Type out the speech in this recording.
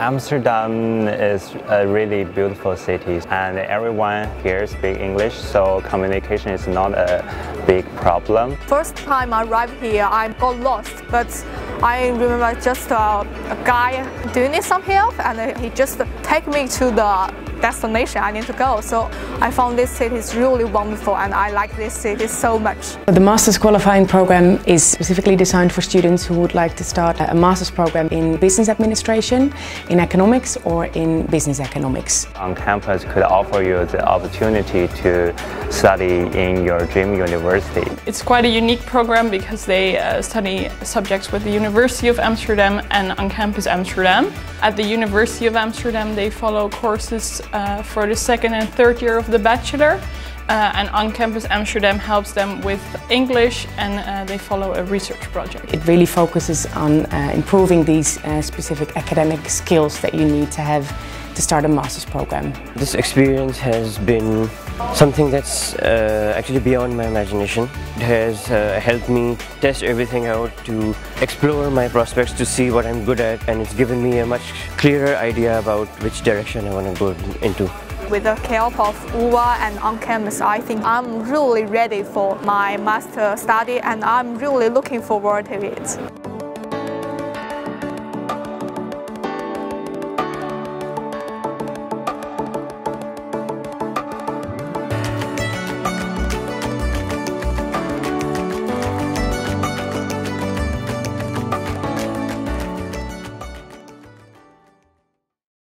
Amsterdam is a really beautiful city and everyone here speaks English so communication is not a big problem. First time I arrived here I got lost but I remember just a, a guy doing some help and he just take me to the destination I need to go. So I found this city is really wonderful and I like this city so much. The Master's Qualifying Program is specifically designed for students who would like to start a Master's program in Business Administration, in Economics or in Business Economics. OnCampus could offer you the opportunity to study in your dream university. It's quite a unique program because they uh, study subjects with the University of Amsterdam and OnCampus Amsterdam. At the University of Amsterdam they follow courses uh, for the second and third year of the bachelor uh, and OnCampus Amsterdam helps them with English and uh, they follow a research project. It really focuses on uh, improving these uh, specific academic skills that you need to have to start a master's program. This experience has been something that's uh, actually beyond my imagination. It has uh, helped me test everything out to explore my prospects to see what I'm good at and it's given me a much clearer idea about which direction I want to go into. With the help of UvA and OnCampus, I think I'm really ready for my master study and I'm really looking forward to it.